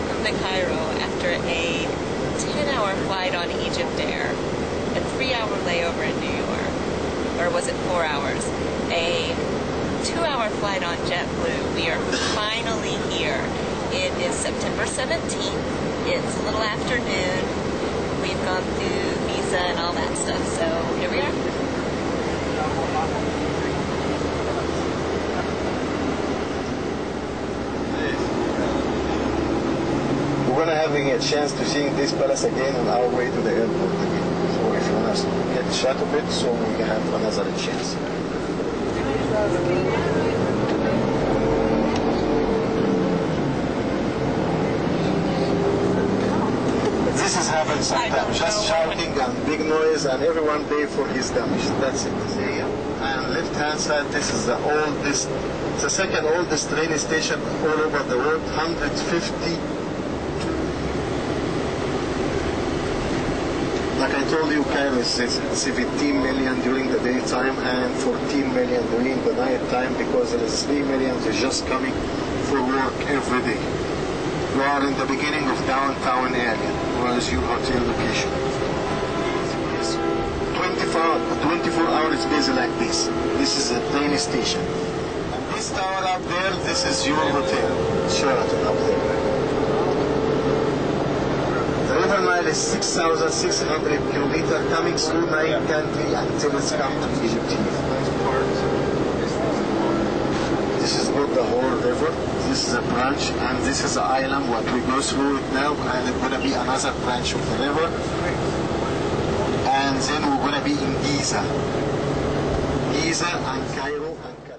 to Cairo after a 10-hour flight on Egypt Air, a three-hour layover in New York, or was it four hours? A two-hour flight on JetBlue. We are finally here. It is September 17th. It's a little afternoon. We've gone through visa and all that stuff, so here we are. We're gonna having a chance to seeing this palace again on our way to the airport again. So if you wanna get shot a bit, so we can have another chance. This has happened sometimes. Just shouting and big noise, and everyone pay for his damage. That's it. See? And left hand side, this is the oldest, the second oldest train station all over the world. 150 Like I told you, Cairo is 17 million during the daytime and 14 million during the night time because there is 3 million is just coming for work every day. You are in the beginning of downtown area. Where is your hotel location? Yes. 24, 24 hours busy like this. This is a train station. And this tower up there, this is your hotel. Sheraton up there. The River Nile is 6,600 kilometers coming through nine until it's come to Egypt. This is not the whole river. This is a branch, and this is the island. What we go through it now, and it's gonna be another branch of the river. And then we're gonna be in Giza. Giza and Cairo and Cairo.